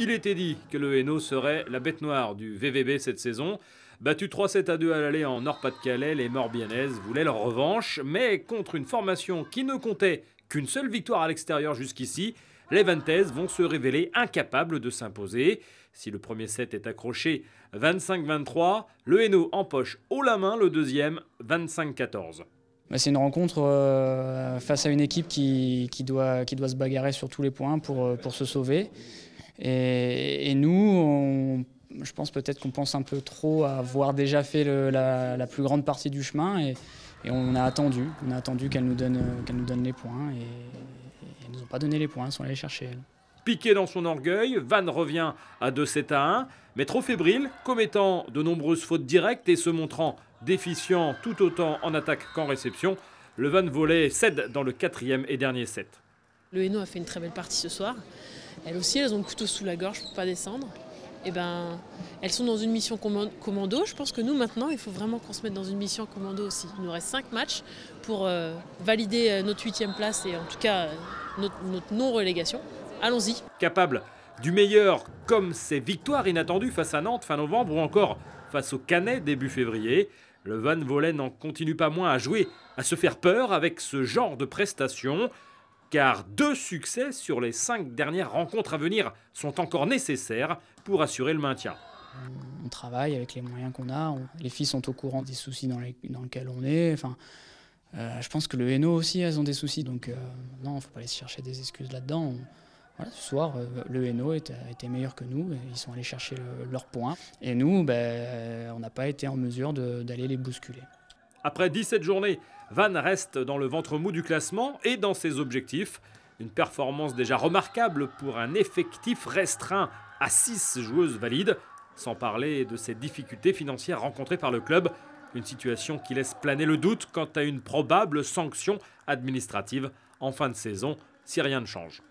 Il était dit que le Hainaut serait la bête noire du VVB cette saison. Battu 3-7 à 2 à l'aller en Nord-Pas-de-Calais, les Morbihanaises voulaient leur revanche, mais contre une formation qui ne comptait qu'une seule victoire à l'extérieur jusqu'ici, les Ventaises vont se révéler incapables de s'imposer. Si le premier set est accroché 25-23, le Hainaut empoche haut la main le deuxième 25-14. Bah, c'est une rencontre euh, face à une équipe qui, doit, se bagarrer sur tous les points pour, euh, pour se sauver. Et, nous, on, je pense peut-être qu'on pense un peu trop à avoir déjà fait la, plus grande partie du chemin et, on a attendu. On a attendu qu'elle nous, donne, qu'elle nous donne les points et, elles nous ont pas donné les points, elles sont allées chercher Piqué dans son orgueil, Van revient à 2-7 à 1, mais trop fébrile, commettant de nombreuses fautes directes et se montrant déficient tout autant en attaque qu'en réception. Le Van Volley cède dans le quatrième et dernier set. Le Hainaut a fait une très belle partie ce soir. Elles aussi, elles ont le couteau sous la gorge pour pas descendre. Et eh ben, elles sont dans une mission commando. Je pense que nous, maintenant, il faut vraiment qu'on se mette dans une mission commando aussi. Il nous reste cinq matchs pour euh, valider euh, notre huitième place et en tout cas euh, notre, notre non-relégation. Allons-y. Capable du meilleur, comme ses victoires inattendues face à Nantes fin novembre ou encore face au Canet début février. Le Van Volen n'en continue pas moins à jouer, à se faire peur avec ce genre de prestations car deux succès sur les cinq dernières rencontres à venir sont encore nécessaires pour assurer le maintien. On travaille avec les moyens qu'on a, les filles sont au courant des soucis dans, lesquels on est. Enfin, euh, je pense que le Hainaut aussi, elles ont des soucis, donc euh, non, il ne faut pas aller chercher des excuses là-dedans. ce soir, euh, le Hainaut était, meilleur que nous, ils sont allés chercher leurs points, et nous, ben, on n'a pas été en mesure d'aller les bousculer. Après 17 journées, Van reste dans le ventre mou du classement et dans ses objectifs. Une performance déjà remarquable pour un effectif restreint à 6 joueuses valides, sans parler de ses difficultés financières rencontrées par le club. Une situation qui laisse planer le doute quant à une probable sanction administrative en fin de saison si rien ne change.